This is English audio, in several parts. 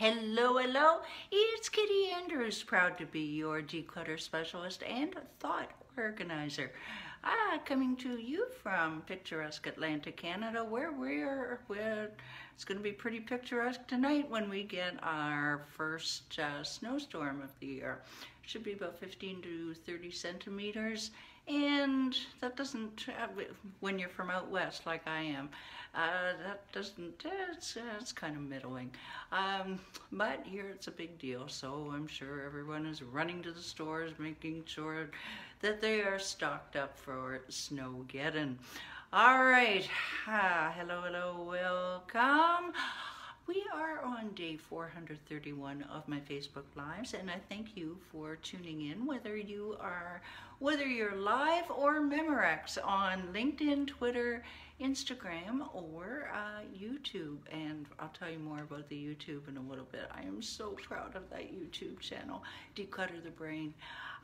Hello, hello, it's Kitti Andrews, proud to be your declutter specialist and thought organizer. Ah, coming to you from picturesque Atlantic, Canada, where we're, we're it's going to be pretty picturesque tonight when we get our first uh, snowstorm of the year. Should be about 15 to 30 centimeters and that doesn't, when you're from out west like I am, uh, that doesn't, it's, it's kind of middling. Um, but here it's a big deal, so I'm sure everyone is running to the stores, making sure that they are stocked up for snowgeddon. All right, ah, hello, hello, welcome. We are on day 431 of my Facebook Lives, and I thank you for tuning in, whether you are, whether you're live or Memorex on LinkedIn, Twitter, Instagram, or uh, YouTube. And I'll tell you more about the YouTube in a little bit. I am so proud of that YouTube channel, Declutter the Brain.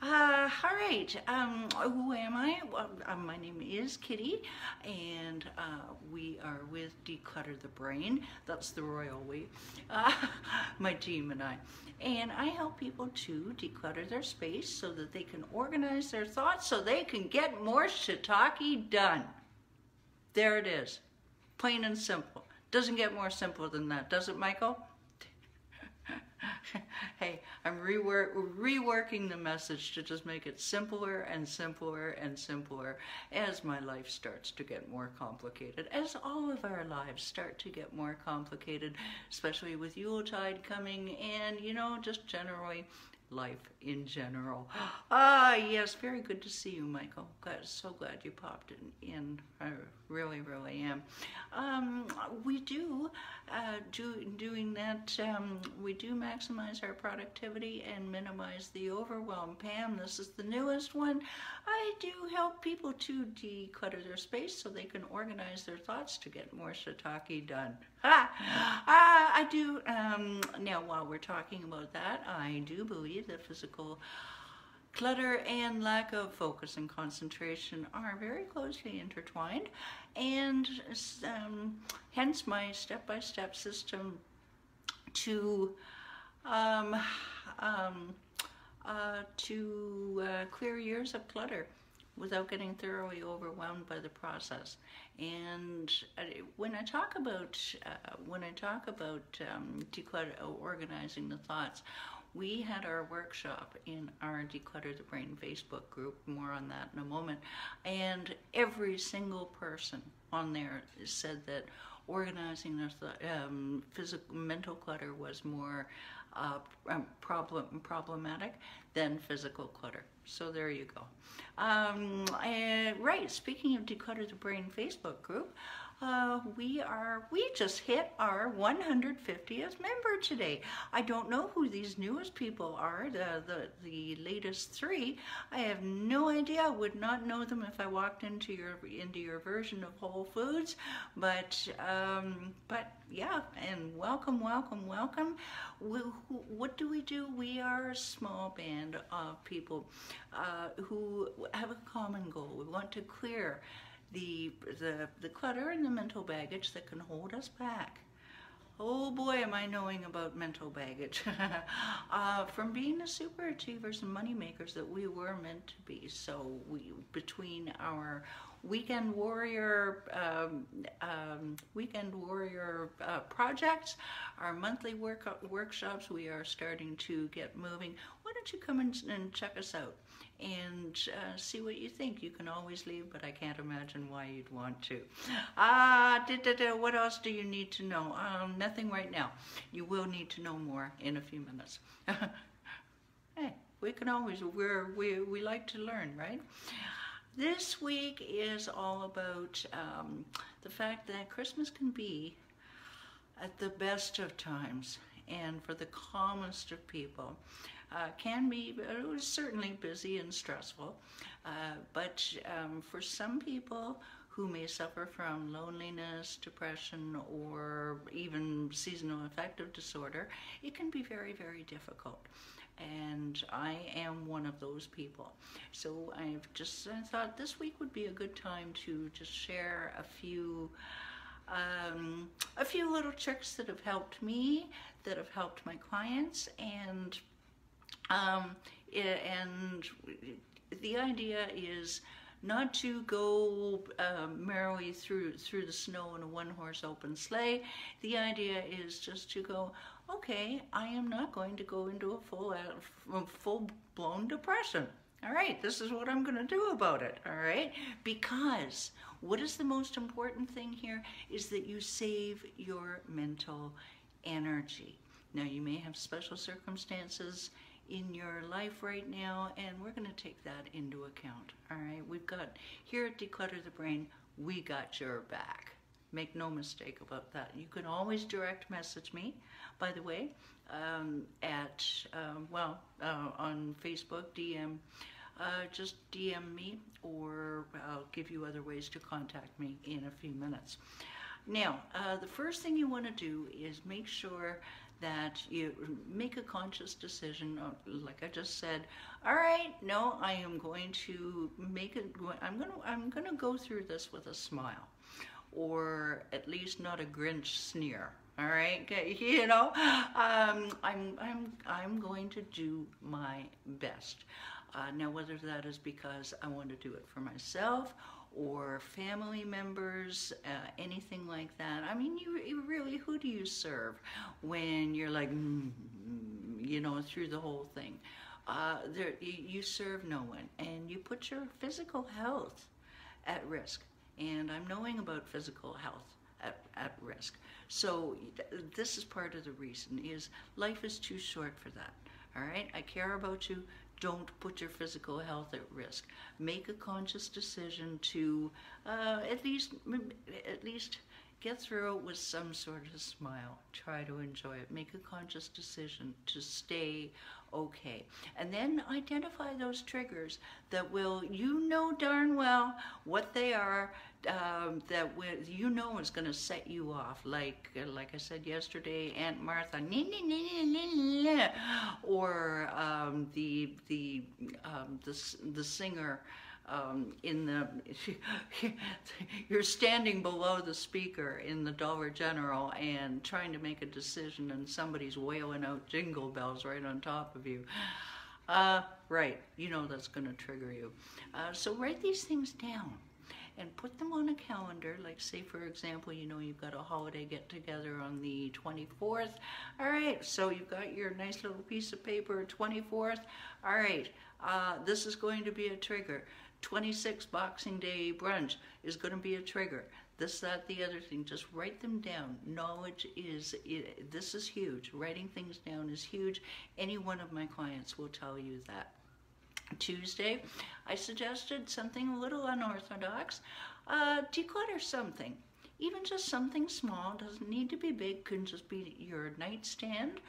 Uh, all right, um, who am I? Well, uh, my name is Kitti, and uh, we are with Declutter the Brain. That's the royal we, uh, my team and I. And I help people to declutter their space so that they can organize their thoughts so they can get more shiitake done. There it is, plain and simple. Doesn't get more simple than that, does it, Michael? hey, I'm rework, reworking the message to just make it simpler and simpler and simpler as my life starts to get more complicated, as all of our lives start to get more complicated, especially with Yuletide coming and, you know, just generally life in general. Ah, yes, very good to see you, Michael. So glad you popped in. in. I really, really am. Um, we do, uh, do doing that, um, we do maximize our productivity and minimize the overwhelm. Pam, this is the newest one. I do help people to declutter their space so they can organize their thoughts to get more shiitake done. Ah, I do, um, now while we're talking about that, I do believe that physical Clutter and lack of focus and concentration are very closely intertwined and um, hence my step-by-step -step system to um, um, uh, to uh, clear years of clutter without getting thoroughly overwhelmed by the process. And uh, when I talk about uh, when I talk about um, declutter, organizing the thoughts, we had our workshop in our Declutter the Brain Facebook group, more on that in a moment, and every single person on there said that organizing their um, physical mental clutter was more uh, um, problem problematic than physical clutter. So there you go. Um, and, right, speaking of Declutter the Brain Facebook group, uh, we are, we just hit our 150th member today. I don't know who these newest people are, the, the, the latest three. I have no idea. I would not know them if I walked into your, into your version of Whole Foods, but, um, but yeah, and welcome, welcome, welcome. We, what do we do? We are a small band of people uh, who have a common goal. We want to clear the, the, the clutter and the mental baggage that can hold us back. Oh boy, am I knowing about mental baggage. uh, from being the super achievers and money makers that we were meant to be. So we, between our weekend warrior um, um, weekend warrior uh, projects, our monthly work workshops, we are starting to get moving. Why don't you come and, and check us out? And uh, see what you think. You can always leave, but I can't imagine why you'd want to. Ah, uh, what else do you need to know? Um, nothing right now. You will need to know more in a few minutes. hey, we can always, we're, we, we like to learn, right? This week is all about um, the fact that Christmas can be at the best of times and for the calmest of people uh, can be uh, certainly busy and stressful, uh, but um, for some people who may suffer from loneliness, depression, or even seasonal affective disorder, it can be very, very difficult. And I am one of those people. So I've just thought this week would be a good time to just share a few um, a few little tricks that have helped me, that have helped my clients, and um, and the idea is not to go um, merrily through through the snow in a one-horse open sleigh. The idea is just to go. Okay, I am not going to go into a full uh, full-blown depression. All right, this is what I'm going to do about it. All right, because what is the most important thing here is that you save your mental energy. Now, you may have special circumstances in your life right now, and we're going to take that into account. All right, we've got here at Declutter the Brain, we got your back. Make no mistake about that. You can always direct message me, by the way, um, at, um, well, uh, on Facebook, DM. Uh, just DM me or I'll give you other ways to contact me in a few minutes. Now, uh, the first thing you want to do is make sure that you make a conscious decision uh, like i just said all right no i am going to make it i'm going to i'm going to go through this with a smile or at least not a grinch sneer all right? You know um, i'm i'm i'm going to do my best. Uh, now whether that is because i want to do it for myself or family members, uh, anything like that. I mean, you, you, really, who do you serve when you're like, mm, you know, through the whole thing? Uh, there, you, you serve no one, and you put your physical health at risk. And I'm knowing about physical health at, at risk. So this is part of the reason is life is too short for that. All right, I care about you don't put your physical health at risk. Make a conscious decision to uh, at least at least get through it with some sort of smile. Try to enjoy it. Make a conscious decision to stay okay. And then identify those triggers that will, you know darn well what they are, um, that you know is going to set you off. Like like I said yesterday, Aunt Martha, or um, the, the, um, the, the singer, um, in the you're standing below the speaker in the Dollar General and trying to make a decision and somebody's wailing out jingle bells right on top of you. Uh, right, you know that's going to trigger you. Uh, so write these things down and put them on a calendar. Like, say, for example, you know, you've got a holiday get together on the 24th. All right, so you've got your nice little piece of paper, 24th. All right, uh, this is going to be a trigger. 26 Boxing Day brunch is going to be a trigger. This, that, the other thing. Just write them down. Knowledge is, it, this is huge. Writing things down is huge. Any one of my clients will tell you that. Tuesday, I suggested something a little unorthodox. Uh, declutter something. Even just something small, doesn't need to be big, can just be your nightstand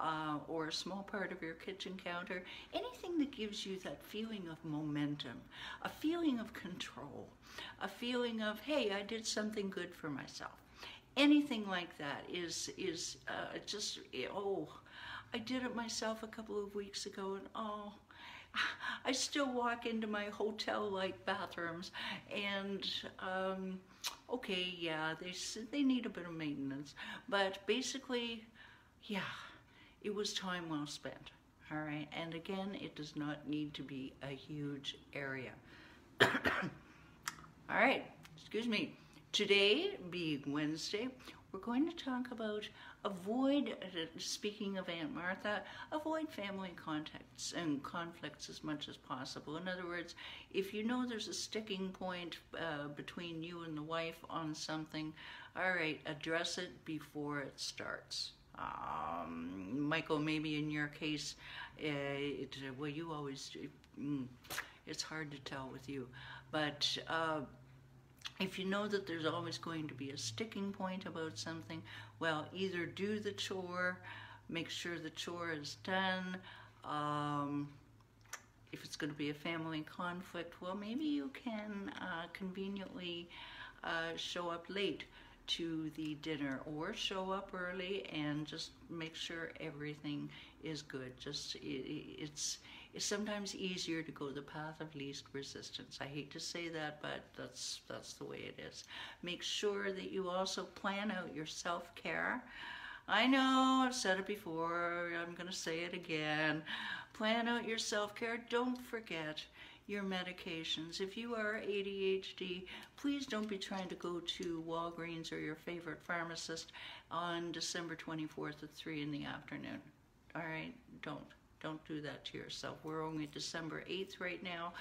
uh, or a small part of your kitchen counter, anything that gives you that feeling of momentum, a feeling of control, a feeling of, hey, I did something good for myself. Anything like that is, is uh, just, oh, I did it myself a couple of weeks ago and oh, I still walk into my hotel-like bathrooms and um, okay, yeah, they, they need a bit of maintenance, but basically, yeah, it was time well spent. All right, and again, it does not need to be a huge area. all right, excuse me. Today, being Wednesday, we're going to talk about avoid, speaking of Aunt Martha, avoid family contacts and conflicts as much as possible. In other words, if you know there's a sticking point uh, between you and the wife on something, all right, address it before it starts. Um, Michael, maybe in your case, uh, it, well, you always, mm, it's hard to tell with you, but uh, if you know that there's always going to be a sticking point about something, well, either do the chore, make sure the chore is done. Um, if it's going to be a family conflict, well, maybe you can uh, conveniently uh, show up late to the dinner or show up early and just make sure everything is good. Just it, it's it's sometimes easier to go the path of least resistance. I hate to say that, but that's that's the way it is. Make sure that you also plan out your self-care. I know I've said it before, I'm going to say it again. Plan out your self-care. Don't forget your medications. If you are ADHD, please don't be trying to go to Walgreens or your favorite pharmacist on December 24th at 3 in the afternoon. All right? Don't. Don't do that to yourself. We're only December 8th right now.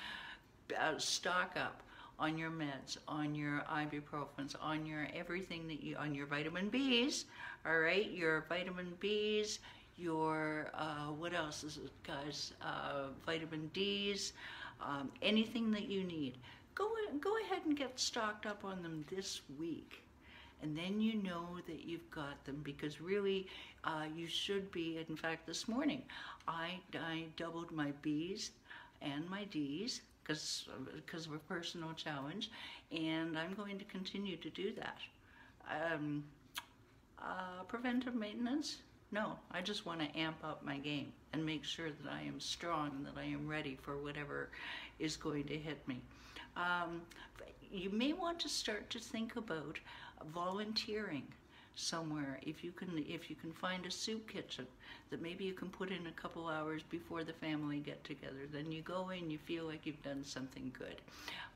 Uh, stock up on your meds, on your ibuprofens, on your everything that you, on your vitamin Bs, all right? Your vitamin Bs, your, uh, what else is it, guys? Uh, vitamin Ds, um, anything that you need. Go, go ahead and get stocked up on them this week. And then you know that you've got them because really uh, you should be in fact this morning I, I doubled my B's and my D's because of a personal challenge and I'm going to continue to do that. Um, uh, preventive maintenance? No I just want to amp up my game and make sure that I am strong that I am ready for whatever is going to hit me. Um, you may want to start to think about volunteering somewhere. If you can if you can find a soup kitchen that maybe you can put in a couple hours before the family get together then you go in you feel like you've done something good.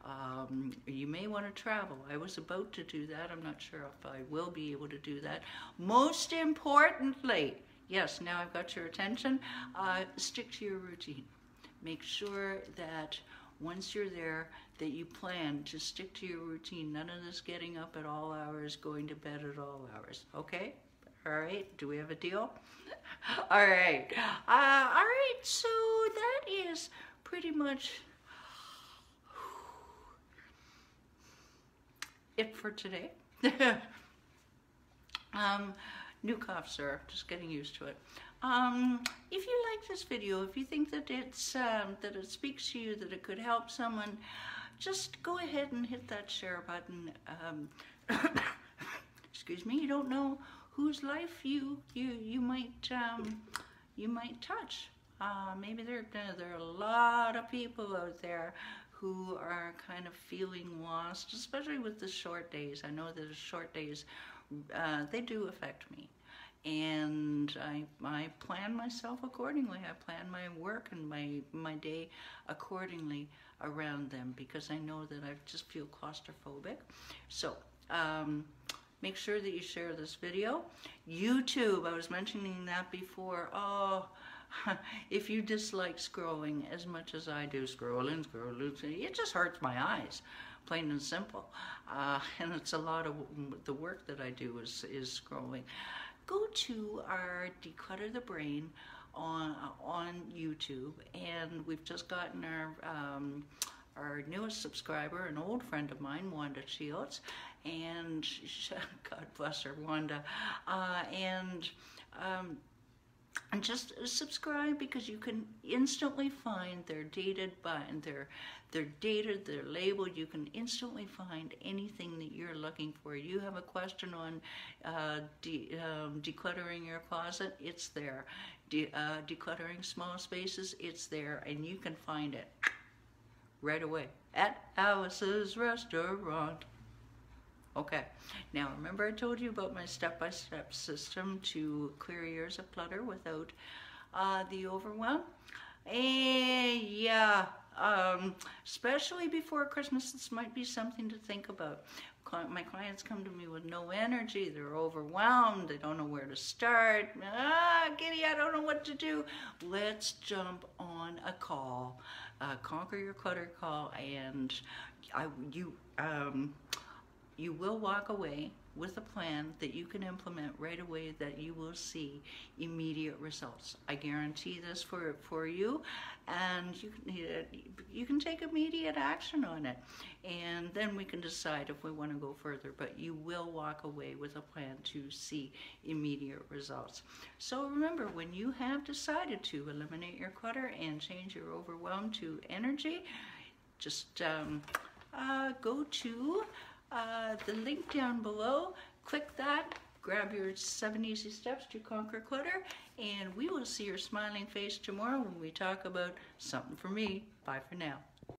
Um, you may want to travel. I was about to do that. I'm not sure if i will be able to do that. Most importantly yes now i've got your attention uh, stick to your routine make sure that once you're there that you plan to stick to your routine. None of this getting up at all hours, going to bed at all hours. Okay? All right. Do we have a deal? all right. Uh, all right. So that is pretty much it for today. um, new cough, sir. Just getting used to it. Um, if you like this video, if you think that it's um, that it speaks to you, that it could help someone, just go ahead and hit that share button. Um, excuse me. You don't know whose life you you you might um, you might touch. Uh, maybe there there are a lot of people out there who are kind of feeling lost, especially with the short days. I know that the short days uh, they do affect me and I, I plan myself accordingly. I plan my work and my, my day accordingly around them because I know that I just feel claustrophobic. So um, make sure that you share this video. YouTube, I was mentioning that before. Oh, if you dislike scrolling as much as I do, scrolling, scrolling, it just hurts my eyes plain and simple. Uh, and it's a lot of the work that I do is, is scrolling go to our Declutter the Brain on, on YouTube, and we've just gotten our um, our newest subscriber, an old friend of mine, Wanda Shields, and God bless her, Wanda, uh, and um, and just subscribe because you can instantly find their dated button, their they're dated, they're labeled. You can instantly find anything that you're looking for. You have a question on uh, de um, decluttering your closet, it's there. De uh, decluttering small spaces, it's there, and you can find it right away at Alice's Restaurant. Okay, now remember I told you about my step-by-step -step system to clear years of clutter without uh, the overwhelm? And yeah, um, especially before Christmas, this might be something to think about. My clients come to me with no energy, they're overwhelmed, they don't know where to start. Ah, Kitti, I don't know what to do. Let's jump on a call, uh, Conquer Your Clutter call, and I, you, um, you will walk away with a plan that you can implement right away that you will see immediate results. I guarantee this for, for you and you, you can take immediate action on it and then we can decide if we want to go further but you will walk away with a plan to see immediate results. So remember when you have decided to eliminate your clutter and change your overwhelm to energy just um, uh, go to uh, the link down below click that, grab your seven easy steps to conquer clutter, and we will see your smiling face tomorrow when we talk about something for me. Bye for now.